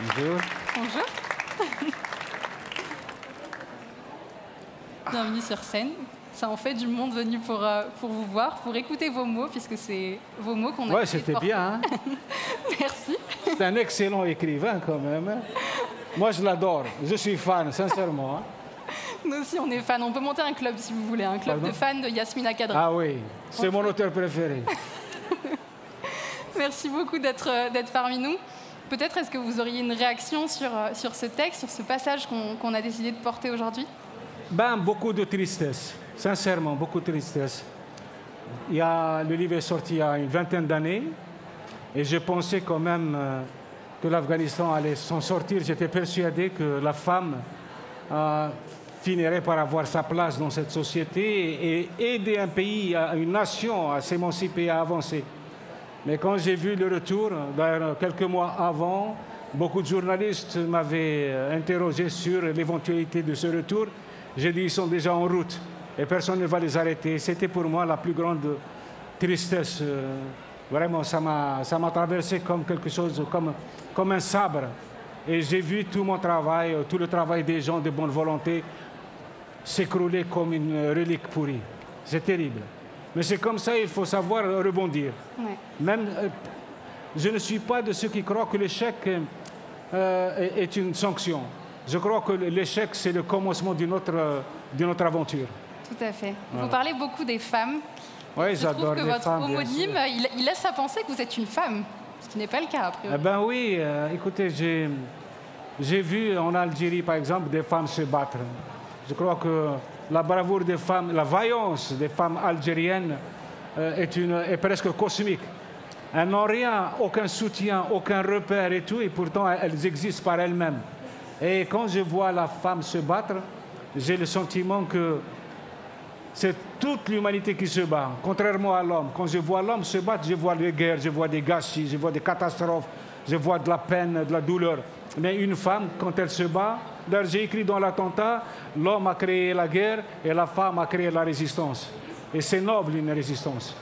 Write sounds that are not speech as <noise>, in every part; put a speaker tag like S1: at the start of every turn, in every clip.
S1: Bonjour.
S2: Bonjour. Bienvenue sur scène. Ça en fait du monde venu pour, euh, pour vous voir, pour écouter vos mots, puisque c'est vos mots qu'on a
S1: Ouais, c'était bien. hein. <laughs>
S2: Merci.
S1: C'est un excellent écrivain quand même. Moi, je l'adore. Je suis fan, sincèrement. hein.
S2: Nous aussi, on est fans. On peut monter un club si vous voulez, un club
S1: Pardon
S2: de fans de Yasmina Kadra.
S1: Ah oui, c'est mon auteur préféré. <laughs>
S2: Merci beaucoup d'être euh, d'être parmi nous. Peut-être est-ce que vous auriez une réaction sur, euh, sur ce texte, sur ce passage qu'on a décidé de porter aujourd'hui?
S1: Ben, beaucoup de tristesse. Sincèrement, beaucoup de tristesse. Il y a, le livre est sorti il y a une vingtaine d'années et je pensais quand même euh, que l'Afghanistan allait s'en sortir. J'étais persuadé que la femme euh, finirait par avoir sa place dans cette société et aider un pays, une nation à s'émanciper à avancer. Mais quand j'ai vu le retour, d'ailleurs quelques mois avant, beaucoup de journalistes m'avaient euh, interrogé sur l'éventualité de ce retour. J'ai dit ils sont déjà en route et personne ne va les arrêter. C'était pour moi la plus grande tristesse. euh, Vraiment, ça m'a traversé comme quelque chose, comme, comme un sabre. Et j'ai vu tout mon travail, euh, tout le travail des gens de bonne volonté s'écrouler comme une relique pourrie. C'est terrible. Mais c'est comme ça, il faut savoir rebondir.
S2: Ouais.
S1: Même, euh, je ne suis pas de ceux qui croient que l'échec euh, est une sanction. Je crois que l'échec, c'est le commencement d'une autre, euh, d'une autre aventure.
S2: Tout à fait. Vous parlez beaucoup des femmes.
S1: Oui, j'adore
S2: que
S1: les
S2: votre
S1: femmes.
S2: homonyme, il, il laisse à penser que vous êtes une femme, ce qui n'est pas le cas, a priori.
S1: Eh ben oui, euh, écoutez, j'ai, j'ai vu en Algérie, par exemple, des femmes se battre. Je crois que la bravoure des femmes, la vaillance des femmes algériennes euh, est, presque cosmique. Elles n'ont rien, aucun soutien, aucun repère et tout, et pourtant elles existent par elles-mêmes. Et quand je vois la femme se battre, j'ai le sentiment que c'est toute l'humanité qui se bat, contrairement à l'homme. Quand je vois l'homme se battre, je vois des guerres, je vois des gâchis, je vois des catastrophes, je vois de la peine, de la douleur. Mais une femme, quand elle se bat, d'ailleurs j'ai écrit dans l'attentat, l'homme a créé la guerre et la femme a créé la résistance. Et c'est noble une résistance.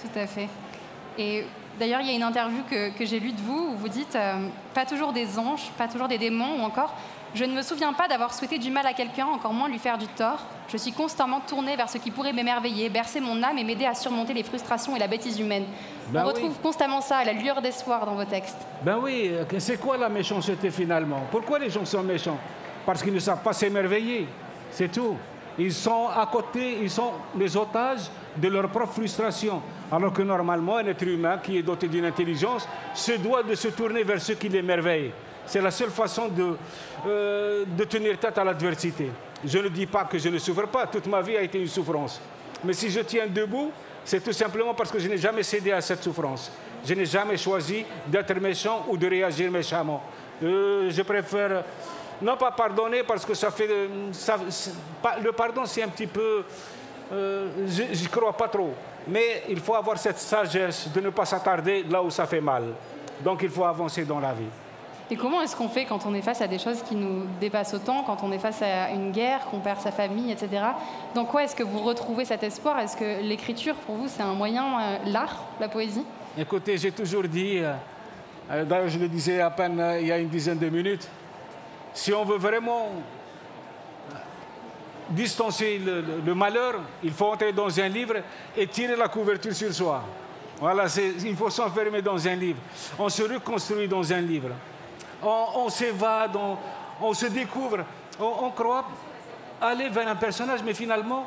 S2: Tout à fait. Et d'ailleurs, il y a une interview que, que j'ai lue de vous où vous dites euh, pas toujours des anges, pas toujours des démons, ou encore je ne me souviens pas d'avoir souhaité du mal à quelqu'un, encore moins lui faire du tort. Je suis constamment tournée vers ce qui pourrait m'émerveiller, bercer mon âme et m'aider à surmonter les frustrations et la bêtise humaine.
S1: Ben
S2: On
S1: oui.
S2: retrouve constamment ça, la lueur d'espoir dans vos textes.
S1: Ben oui, euh, c'est quoi la méchanceté finalement? Pourquoi les gens sont méchants? Parce qu'ils ne savent pas s'émerveiller. C'est tout. Ils sont à côté, ils sont les otages de leur propre frustration. Alors que normalement, un être humain qui est doté d'une intelligence se doit de se tourner vers ceux qui l'émerveillent. C'est la seule façon de, euh, de tenir tête à l'adversité. Je ne dis pas que je ne souffre pas, toute ma vie a été une souffrance. Mais si je tiens debout, c'est tout simplement parce que je n'ai jamais cédé à cette souffrance. Je n'ai jamais choisi d'être méchant ou de réagir méchamment. Euh, je préfère non pas pardonner parce que ça fait... euh, ça- le pardon, c'est un petit peu... euh, je n'y crois pas trop. Mais il faut avoir cette sagesse de ne pas s'attarder là où ça fait mal. Donc il faut avancer dans la vie.
S2: Et comment est-ce qu'on fait quand on est face à des choses qui nous dépassent autant, quand on est face à une guerre, qu'on perd sa famille, etc. Dans quoi est-ce que vous retrouvez cet espoir? Est-ce que l'écriture, pour vous, c'est un moyen, euh, l'art, la poésie?
S1: Écoutez, j'ai toujours dit, euh, euh, d'ailleurs je le disais à peine euh, il y a une dizaine de minutes, si on veut vraiment distancer le, malheur, il faut entrer dans un livre et tirer la couverture sur soi. Voilà, il faut s'enfermer dans un livre. On se reconstruit dans un livre. On, s'évade, on, se découvre. On, on croit aller vers un personnage, mais finalement,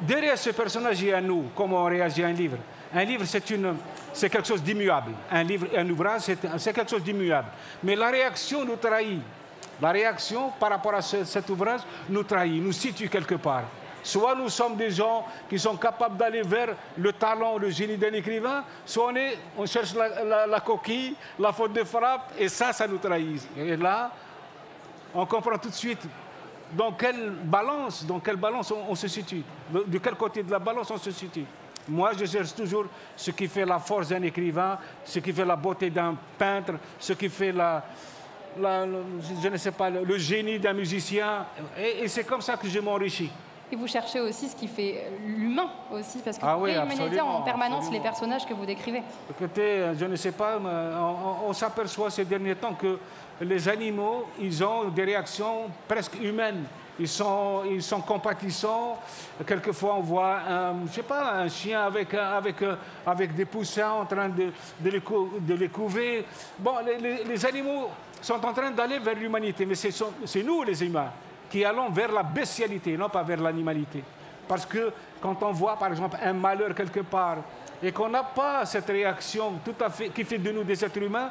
S1: derrière ce personnage, il y a nous, comment on réagit à un livre. Un livre, c'est quelque chose d'immuable. Un livre, un ouvrage, c'est quelque chose d'immuable. Mais la réaction nous trahit. La réaction par rapport à ce- cet ouvrage nous trahit, nous situe quelque part. Soit nous sommes des gens qui sont capables d'aller vers le talent, le génie d'un écrivain, soit on, est, cherche la, coquille, la faute de frappe, et ça, ça nous trahit. Et là, on comprend tout de suite dans quelle balance, dans quelle balance on, on se situe, de quel côté de la balance on se situe. Moi, je cherche toujours ce qui fait la force d'un écrivain, ce qui fait la beauté d'un peintre, ce qui fait la, la- je ne sais pas, le, génie d'un musicien. Et, et c'est comme ça que je m'enrichis.
S2: Et vous cherchez aussi ce qui fait l'humain aussi, parce que
S1: Ah
S2: vous
S1: oui,
S2: réhumanisez
S1: absolument,
S2: en permanence
S1: absolument.
S2: les personnages que vous décrivez.
S1: Écoutez, je ne sais pas, mais on- on s'aperçoit ces derniers temps que les animaux, ils ont des réactions presque humaines. Ils sont, compatissants. Quelquefois, on voit, un, je sais pas, un chien avec, des poussins en train de, les, couver. Bon, les, animaux sont en train d'aller vers l'humanité, mais c'est nous, les humains, qui allons vers la bestialité, non pas vers l'animalité. Parce que quand on voit, par exemple, un malheur quelque part, et qu'on n'a pas cette réaction tout à fait, qui fait de nous des êtres humains,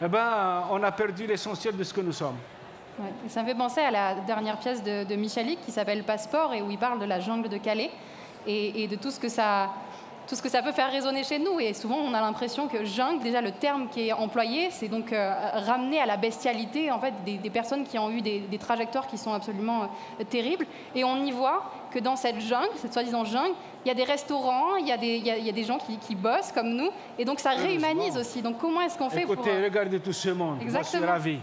S1: eh ben, on a perdu l'essentiel de ce que nous sommes.
S2: Ouais. Et Ça me fait penser à la dernière pièce de, de Michalik qui s'appelle Passeport et où il parle de la jungle de Calais et, et de tout ce, que ça, tout ce que ça peut faire résonner chez nous. Et souvent, on a l'impression que jungle, déjà le terme qui est employé, c'est donc euh, ramener à la bestialité en fait, des, des personnes qui ont eu des, des trajectoires qui sont absolument euh, terribles. Et on y voit que dans cette jungle, cette soi-disant jungle, il y a des restaurants, il y a des, il y a- il y a des gens qui, qui bossent comme nous. Et donc ça réhumanise aussi. Donc comment est-ce qu'on fait pour...
S1: Écoutez, regardez tout ce monde. Moi, je suis
S2: Exactement.
S1: ravi.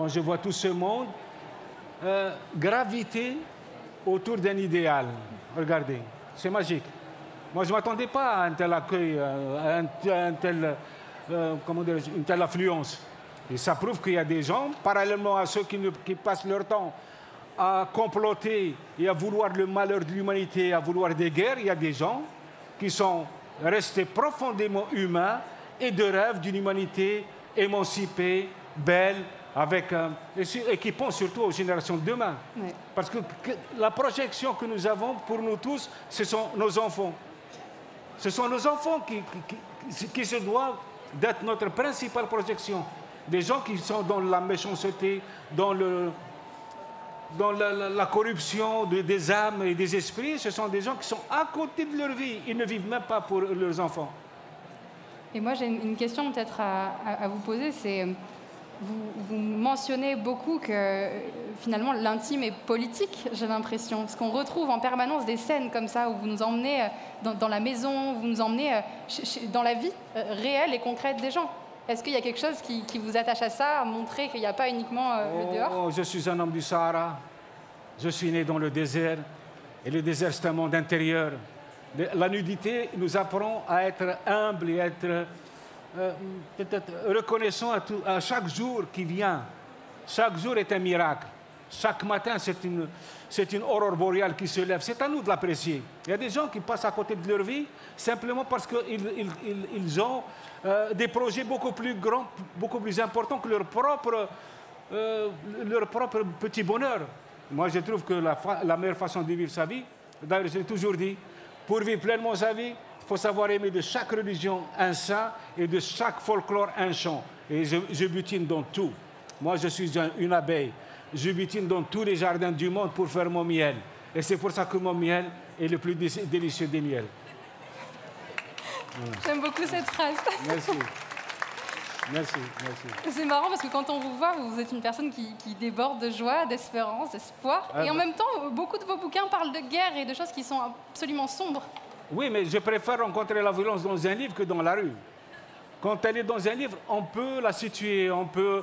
S1: Quand je vois tout ce monde, euh, graviter autour d'un idéal. Regardez, c'est magique. Moi, je ne m'attendais pas à un tel accueil, euh, à euh, une telle affluence. Et ça prouve qu'il y a des gens, parallèlement à ceux qui, qui passent leur temps à comploter et à vouloir le malheur de l'humanité, à vouloir des guerres, il y a des gens qui sont restés profondément humains et de rêve d'une humanité émancipée, belle, avec un- et, qui pense surtout aux générations de demain. Parce que, que la projection que nous avons pour nous tous, ce sont nos enfants. Ce sont nos enfants qui, qui- qui- se doivent d'être notre principale projection. Des gens qui sont dans la méchanceté, dans, le, dans la, la- la corruption de- des âmes et des esprits, ce sont des gens qui sont à côté de leur vie. Ils ne vivent même pas pour leurs enfants.
S2: Et moi, j'ai une une question peut-être à, à- à vous poser. C'est vous, vous mentionnez beaucoup que finalement l'intime est politique, j'ai l'impression, parce qu'on retrouve en permanence des scènes comme ça où vous nous emmenez euh, dans, dans la maison, vous nous emmenez euh, dans la vie euh, réelle et concrète des gens. Est-ce qu'il y a quelque chose qui, qui vous attache à ça, à montrer qu'il n'y a pas uniquement euh, le dehors?
S1: Oh, je suis un homme du Sahara. Je suis né dans le désert. Et le désert, c'est un monde intérieur. La nudité nous apprend à être humble et être euh, peut-être reconnaissant à, tout- à chaque jour qui vient. Chaque jour est un miracle. Chaque matin, c'est une, c'est une aurore boréale qui se lève. C'est à nous de l'apprécier. Il y a des gens qui passent à côté de leur vie simplement parce qu'ils ils, ils- ils ont euh, des projets beaucoup plus grands, beaucoup plus importants que leur propre, euh, leur propre petit bonheur. Moi, je trouve que la, la meilleure façon de vivre sa vie, d'ailleurs, je l'ai toujours dit, pour vivre pleinement sa vie, faut savoir aimer de chaque religion un saint et de chaque folklore un chant. Et je, je butine dans tout. Moi, je suis un- une abeille. Je butine dans tous les jardins du monde pour faire mon miel. Et c'est pour ça que mon miel est le plus dé- délicieux des miels.
S2: J'aime beaucoup cette phrase.
S1: Merci. Merci, merci.
S2: C'est marrant parce que quand on vous voit, vous êtes une personne qui, qui déborde de joie, d'espérance, d'espoir.
S1: Ah
S2: et en
S1: bah.
S2: même temps, beaucoup de vos bouquins parlent de guerre et de choses qui sont absolument sombres.
S1: Oui, mais je préfère rencontrer la violence dans un livre que dans la rue. Quand elle est dans un livre, on peut la situer, on peut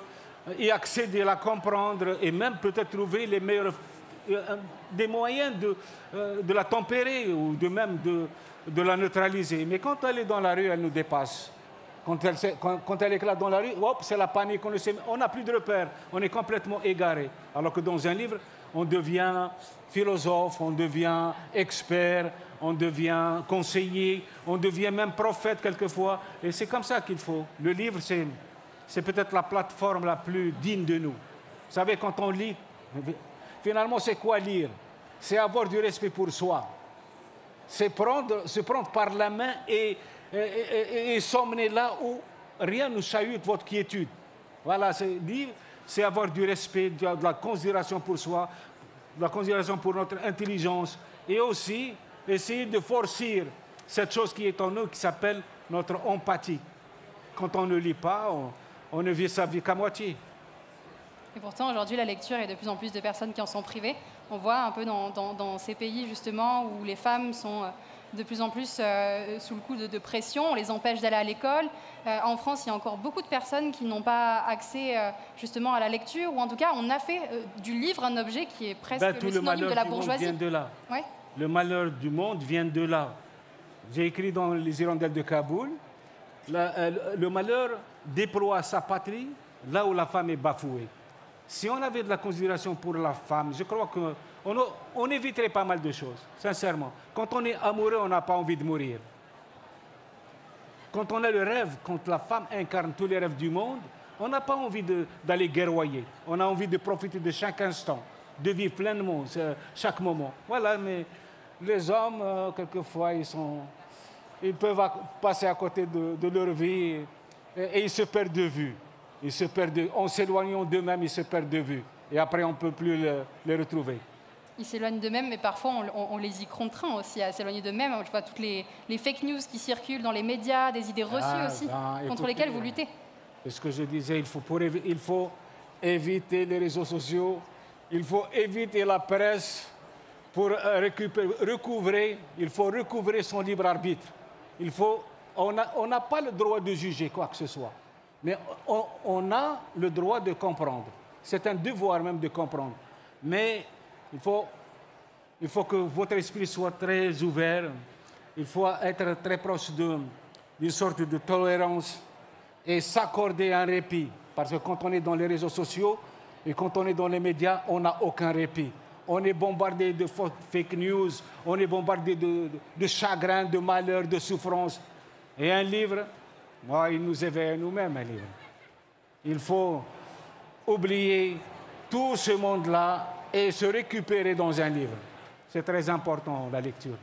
S1: y accéder, la comprendre et même peut-être trouver les meilleurs, euh, des moyens de, euh, de la tempérer ou de même de, la neutraliser. Mais quand elle est dans la rue, elle nous dépasse. Quand elle, éclate dans la rue, c'est la panique, on n'a plus de repères, on est complètement égaré. Alors que dans un livre, on devient philosophe, on devient expert, on devient conseiller, on devient même prophète quelquefois. Et c'est comme ça qu'il faut. Le livre, c'est, peut-être la plateforme la plus digne de nous. Vous savez, quand on lit, finalement, c'est quoi lire? C'est avoir du respect pour soi c'est prendre, se prendre par la main et, s'emmener là où rien ne chahute votre quiétude. Voilà, c'est dire, c'est avoir du respect, de la considération pour soi, de la considération pour notre intelligence et aussi essayer de forcer cette chose qui est en nous qui s'appelle notre empathie. Quand on ne lit pas, on, on ne vit sa vie qu'à moitié.
S2: Et pourtant, aujourd'hui, la lecture et de plus en plus de personnes qui en sont privées. On voit un peu dans, dans- dans ces pays, justement, où les femmes sont euh, de plus en plus euh, sous le coup de, pression, on les empêche d'aller à l'école. Euh, en France, il y a encore beaucoup de personnes qui n'ont pas accès euh, justement à la lecture, ou en tout cas, on a fait du livre un objet qui est presque
S1: ben,
S2: le synonyme de la bourgeoisie.
S1: Vient de là. Le malheur du monde vient de là. J'ai écrit dans Les Hirondelles de Kaboul, le malheur déploie sa patrie là où la femme est bafouée. Si on avait de la considération pour la femme, je crois qu'on on éviterait pas mal de choses, sincèrement. Quand on est amoureux, on n'a pas envie de mourir. Quand on a le rêve, quand la femme incarne tous les rêves du monde, on n'a pas envie d'aller guerroyer. On a envie de profiter de chaque instant, de vivre pleinement chaque moment. Voilà, mais les hommes, euh, quelquefois, ils, sont, ils peuvent passer à côté de, leur vie et, ils se perdent de vue. Ils se perdent en s'éloignant d'eux-mêmes, ils se perdent de vue. Et après, on ne peut plus les retrouver
S2: ils s'éloignent d'eux-mêmes, mais parfois on, les y contraint aussi à s'éloigner d'eux-mêmes. Je vois toutes les, fake news qui circulent dans les médias, des idées reçues ah, aussi, ben, contre lesquelles vous luttez.
S1: C'est ce que je disais, il faut, il faut éviter les réseaux sociaux, il faut éviter la presse pour euh, récupérer, recouvrer, il faut recouvrer son libre arbitre. Il faut, on n'a pas le droit de juger quoi que ce soit, mais on, on a le droit de comprendre. C'est un devoir même de comprendre. Mais il faut, il faut que votre esprit soit très ouvert. Il faut être très proche d'une sorte de tolérance et s'accorder un répit. Parce que quand on est dans les réseaux sociaux et quand on est dans les médias, on n'a aucun répit. On est bombardé de fake news, on est bombardé de, de, chagrin, de malheur, de souffrance. Et un livre, moi, il nous éveille à nous-mêmes, un livre. Il faut oublier tout ce monde-là et se récupérer dans un livre. C'est très important, la lecture.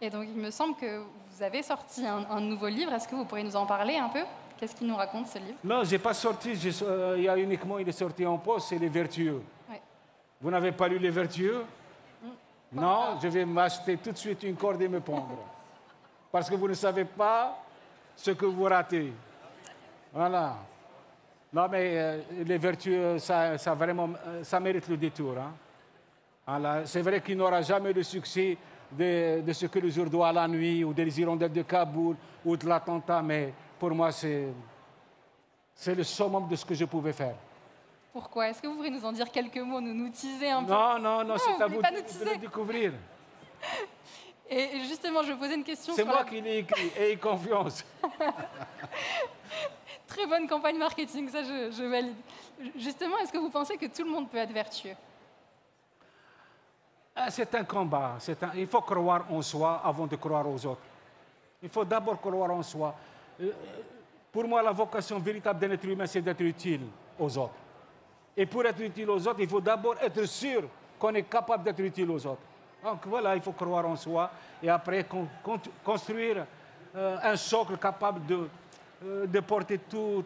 S2: Et donc, il me semble que vous avez sorti un, nouveau livre. Est-ce que vous pourriez nous en parler un peu? Qu'est-ce qu'il nous raconte, ce livre?
S1: Non, je n'ai pas sorti. Euh, il y a uniquement, il est sorti en poste, c'est Les Vertueux. Vous n'avez pas lu Les Vertueux? Non, je vais m'acheter tout de suite une corde et me pendre. Parce que vous ne savez pas ce que vous ratez. Voilà. Non, mais euh, les vertus, ça, ça, vraiment, euh, ça mérite le détour. Hein. C'est vrai qu'il n'aura jamais le succès de, de, ce que le jour doit à la nuit, ou des hirondelles de Kaboul, ou de l'attentat, mais pour moi, c'est le summum de ce que je pouvais faire.
S2: Pourquoi? Est-ce que vous pourriez nous en dire quelques mots, nous, nous teaser un
S1: peu? Non, non, non, c'est à vous de, de, le découvrir. <laughs>
S2: Et justement, je vais poser une question.
S1: C'est moi qui l'ai écrit, ayez <laughs> confiance. <laughs>
S2: Très bonne campagne marketing, ça je, valide. Justement, est-ce que vous pensez que tout le monde peut être vertueux?
S1: Ah, C'est un combat. Il faut croire en soi avant de croire aux autres. Il faut d'abord croire en soi. Euh, pour moi, la vocation véritable d'un être humain, c'est d'être utile aux autres. Et pour être utile aux autres, il faut d'abord être sûr qu'on est capable d'être utile aux autres. Donc voilà, il faut croire en soi et après construire euh, un socle capable de, euh, porter tous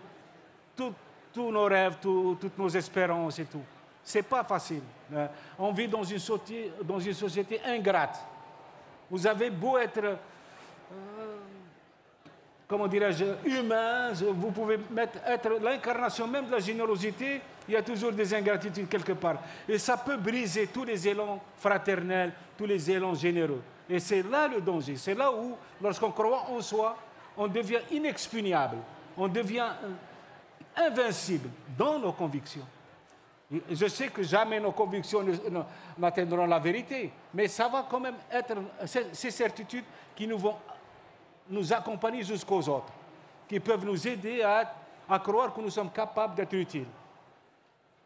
S1: nos rêves, toutes nos espérances et tout. C'est pas facile. Euh, on vit dans une, société, ingrate. Vous avez beau être, euh, comment dirais-je, humain, vous pouvez être l'incarnation même de la générosité, il y a toujours des ingratitudes quelque part. Et ça peut briser tous les élans fraternels, tous les élans généreux. Et c'est là le danger. C'est là où, lorsqu'on croit en soi, on devient inexpugnable, on devient euh, invincible dans nos convictions. Je sais que jamais nos convictions n'atteindront la vérité, mais ça va quand même être ces certitudes qui nous vont nous accompagner jusqu'aux autres, qui peuvent nous aider à, à croire que nous sommes capables d'être utiles.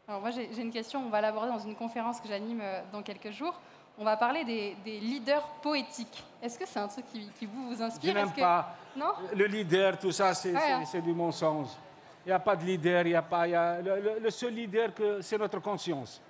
S2: Alors moi j'ai une question, on va l'aborder dans une conférence que j'anime euh, dans quelques jours on va parler des, leaders poétiques. Est-ce que c'est un truc qui, vous, vous inspire?
S1: Je n'aime pas. Non? le leader, tout ça, c'est du mensonge. Il n'y a pas de leader, il n'y a pas. le, seul leader, c'est notre conscience.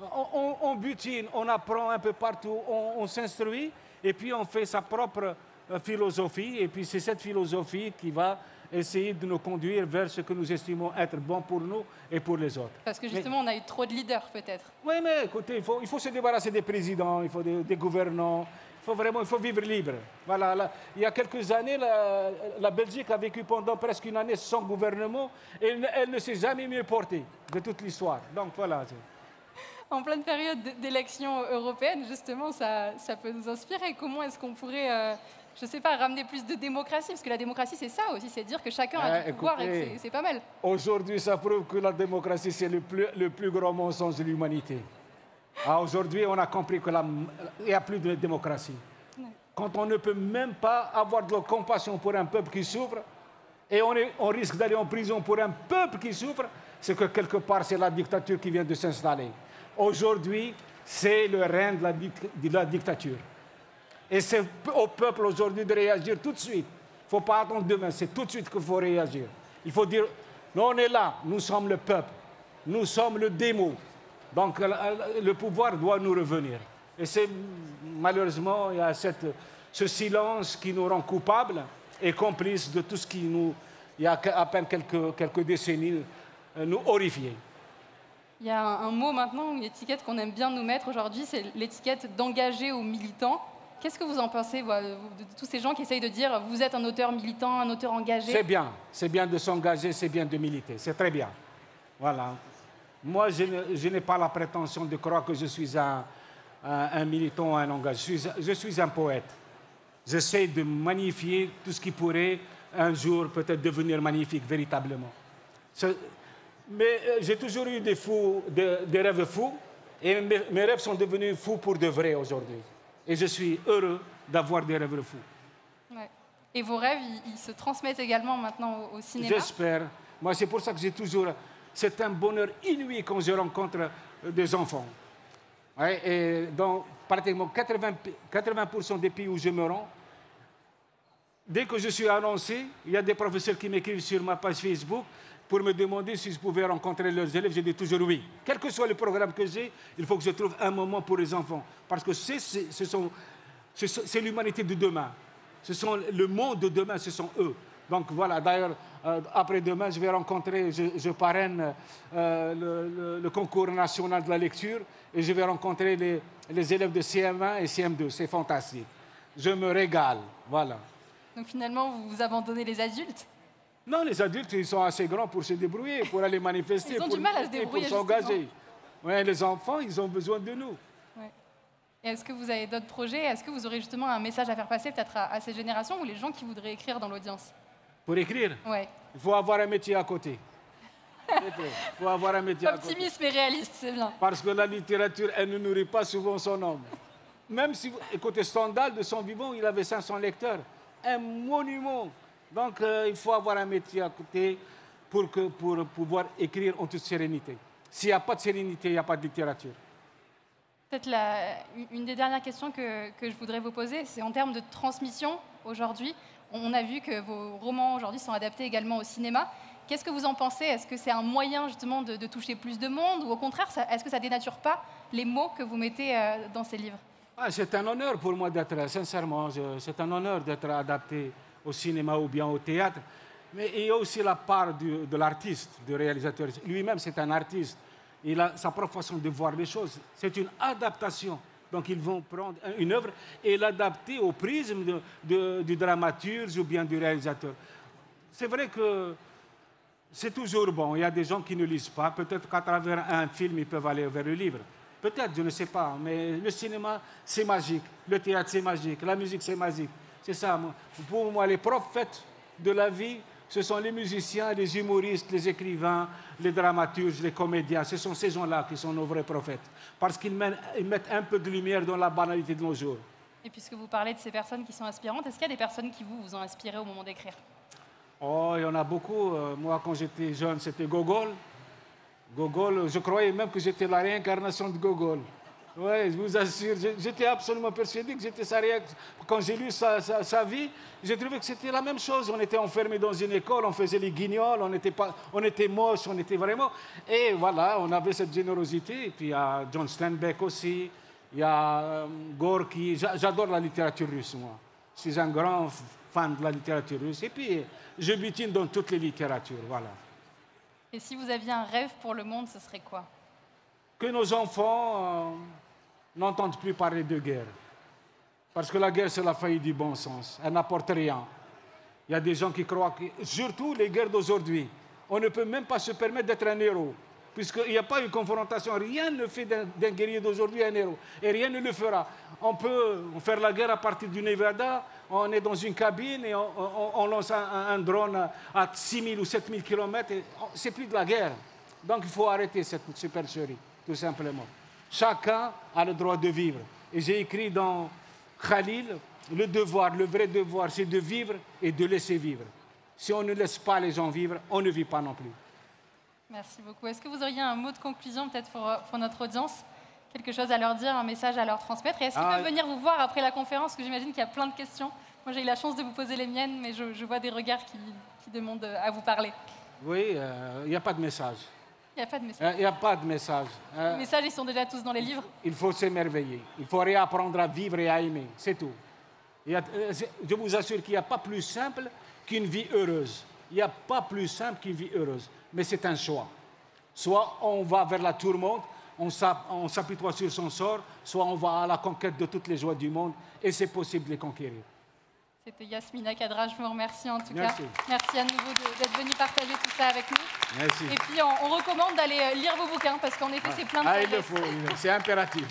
S1: On, butine, on apprend un peu partout, on, s'instruit, et puis on fait sa propre euh, philosophie, et puis c'est cette philosophie qui va essayer de nous conduire vers ce que nous estimons être bon pour nous et pour les autres.
S2: Parce que justement, on a eu trop de leaders, peut-être.
S1: Oui, mais écoutez, il faut, il faut se débarrasser des présidents, il faut des, gouvernants. Il faut vraiment il faut vivre libre. Voilà, il y a quelques années, la, Belgique a vécu pendant presque une année sans gouvernement et elle, ne s'est jamais mieux portée de toute l'histoire. Donc voilà.
S2: en pleine période d'élection européenne, justement, ça, ça, peut nous inspirer. Comment est-ce qu'on pourrait, euh, je ne sais pas, ramener plus de démocratie Parce que la démocratie, c'est ça aussi, c'est dire que chacun a du pouvoir et c'est pas mal.
S1: Aujourd'hui, ça prouve que la démocratie, c'est le plus, le plus grand mensonge de l'humanité. Ah, aujourd'hui, on a compris qu'il n'y a plus de démocratie. Quand on ne peut même pas avoir de la compassion pour un peuple qui souffre, et on, est, on risque d'aller en prison pour un peuple qui souffre, c'est que quelque part, c'est la dictature qui vient de s'installer. Aujourd'hui, c'est le règne de la, de la dictature. Et c'est au peuple aujourd'hui de réagir tout de suite. Il ne faut pas attendre demain, c'est tout de suite qu'il faut réagir. Il faut dire, nous on est là, nous sommes le peuple, nous sommes le démon. Donc le pouvoir doit nous revenir. Et c'est malheureusement, il y a ce silence qui nous rend coupables et complices de tout ce qui nous, il y a à peine quelques, décennies, euh, nous horrifiait.
S2: Il y a un, mot maintenant, une étiquette qu'on aime bien nous mettre aujourd'hui, c'est l'étiquette d'engagé ou militant. Qu'est-ce que vous en pensez, de, tous ces gens qui essayent de dire vous êtes un auteur militant, un auteur engagé?
S1: C'est bien, c'est bien de s'engager, c'est bien de militer, c'est très bien. Voilà. Moi, je n'ai pas la prétention de croire que je suis un, un, militant, un engagé. Je suis, un poète. J'essaie de magnifier tout ce qui pourrait un jour peut-être devenir magnifique véritablement. Mais euh, j'ai toujours eu des, rêves fous, et mes, rêves sont devenus fous pour de vrai aujourd'hui. Et je suis heureux d'avoir des rêves fous.
S2: Et vos rêves, ils, se transmettent également maintenant au, cinéma?
S1: J'espère. Moi, c'est pour ça que j'ai toujours... C'est un bonheur inouï quand je rencontre euh, des enfants. et dans pratiquement 80%, 80 des pays où je me rends, dès que je suis annoncé, il y a des professeurs qui m'écrivent sur ma page Facebook pour me demander si je pouvais rencontrer leurs élèves. J'ai dit toujours oui. Quel que soit le programme que j'ai, il faut que je trouve un moment pour les enfants. Parce que c'est, l'humanité de demain. Ce sont le monde de demain, ce sont eux. Donc voilà, d'ailleurs, euh, après-demain, je vais rencontrer, je, parraine euh, le, concours national de la lecture et je vais rencontrer les, élèves de CM1 et CM2. C'est fantastique. Je me régale, voilà.
S2: Donc finalement, vous abandonnez les adultes?
S1: Non, les adultes, ils sont assez grands pour se débrouiller, pour aller manifester,
S2: ils ont
S1: pour,
S2: du mal à se débrouiller,
S1: pour s'engager. Ouais, les enfants, ils ont besoin de nous.
S2: Est-ce que vous avez d'autres projets? Est-ce que vous aurez justement un message à faire passer peut-être à, ces générations ou les gens qui voudraient écrire dans l'audience?
S1: Pour écrire?
S2: Ouais.
S1: Il faut avoir un métier à côté. Il faut avoir un métier
S2: Optimisme et réaliste, c'est bien.
S1: Parce que la littérature, elle ne nourrit pas souvent son homme. Même si, vous, écoutez, Stendhal, de son vivant, il avait 500 lecteurs. Un monument donc euh, il faut avoir un métier à côté pour, que, pour pouvoir écrire en toute sérénité. S'il n'y a pas de sérénité, il n'y a pas de littérature.
S2: Peut-être une des dernières questions que, que je voudrais vous poser, c'est en termes de transmission aujourd'hui. On a vu que vos romans aujourd'hui sont adaptés également au cinéma. Qu'est-ce que vous en pensez? Est-ce que c'est un moyen justement de, toucher plus de monde? Ou au contraire, est-ce que ça dénature pas les mots que vous mettez euh, dans ces livres?
S1: Ah, C'est un honneur pour moi d'être, sincèrement, c'est un honneur d'être adapté au cinéma ou bien au théâtre. Mais il y a aussi la part de l'artiste, du réalisateur. Lui-même, c'est un artiste. Il a sa propre façon de voir les choses. C'est une adaptation. Donc, ils vont prendre une œuvre et l'adapter au prisme du dramaturge ou bien du réalisateur. C'est vrai que c'est toujours bon. Il y a des gens qui ne lisent pas. Peut-être qu'à travers un film, ils peuvent aller vers le livre. Peut-être, je ne sais pas. Mais le cinéma, c'est magique. Le théâtre, c'est magique. La musique, c'est magique. C'est ça. Pour moi, les prophètes de la vie, ce sont les musiciens, les humoristes, les écrivains, les dramaturges, les comédiens. Ce sont ces gens-là qui sont nos vrais prophètes. Parce qu'ils mettent un peu de lumière dans la banalité de nos jours.
S2: Et puisque vous parlez de ces personnes qui sont inspirantes, est-ce qu'il y a des personnes qui vous, vous ont inspiré au moment d'écrire?
S1: Oh, il y en a beaucoup. Euh, moi, quand j'étais jeune, c'était Gogol. Gogol, je croyais même que j'étais la réincarnation de Gogol. Oui, je vous assure, j'étais absolument persuadé que j'étais sa réaction. Quand j'ai lu sa, sa, vie, j'ai trouvé que c'était la même chose. On était enfermés dans une école, on faisait les guignols, on était, pas, on était moches, on était vraiment. Et voilà, on avait cette générosité. Et puis il y a John Steinbeck aussi, il y a euh, Gorky. J'adore la littérature russe, moi. Je suis un grand fan de la littérature russe. Et puis, je butine dans toutes les littératures, voilà.
S2: Et si vous aviez un rêve pour le monde, ce serait quoi?
S1: Que nos enfants. Euh, n'entendent plus parler de guerre. Parce que la guerre, c'est la faillite du bon sens. Elle n'apporte rien. Il y a des gens qui croient que, surtout les guerres d'aujourd'hui, on ne peut même pas se permettre d'être un héros. puisqu'il n'y a pas eu confrontation. Rien ne fait d'un guerrier d'aujourd'hui un héros, et rien ne le fera. On peut faire la guerre à partir du Nevada, on est dans une cabine et on, lance un, drone à 6000 ou 7000 km, c'est plus de la guerre. Donc il faut arrêter cette supercherie, tout simplement. Chacun a le droit de vivre. Et j'ai écrit dans Khalil, le devoir, le vrai devoir, c'est de vivre et de laisser vivre. Si on ne laisse pas les gens vivre, on ne vit pas non plus.
S2: Merci beaucoup. Est-ce que vous auriez un mot de conclusion peut-être pour, notre audience? Quelque chose à leur dire, un message à leur transmettre? Et est-ce qu'ils ah, peuvent venir vous voir après la conférence? Parce que j'imagine qu'il y a plein de questions. Moi, j'ai eu la chance de vous poser les miennes, mais je, vois des regards qui, demandent à vous parler.
S1: Oui, euh, il n'y a pas de message.
S2: Il n'y a pas de message.
S1: Il n'y a pas de message.
S2: Les messages, ils sont déjà tous dans les livres
S1: Il faut s'émerveiller. Il faut réapprendre à vivre et à aimer. C'est tout. Euh, je vous assure qu'il n'y a pas plus simple qu'une vie heureuse. Il n'y a pas plus simple qu'une vie heureuse. Mais c'est un choix. Soit on va vers la tourmente, on s'apitoie sur son sort, soit on va à la conquête de toutes les joies du monde, et c'est possible de les conquérir.
S2: C'était Yasmina Kadra, je vous remercie en tout cas. Merci à nouveau d'être venu partager tout ça avec nous.
S1: Merci.
S2: Et puis on, recommande d'aller euh, lire vos bouquins parce qu'en effet c'est plein de
S1: Ah, il le faut, c'est impératif.